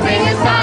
bring us out.